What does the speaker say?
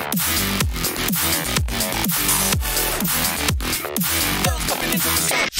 Welcome into the sun.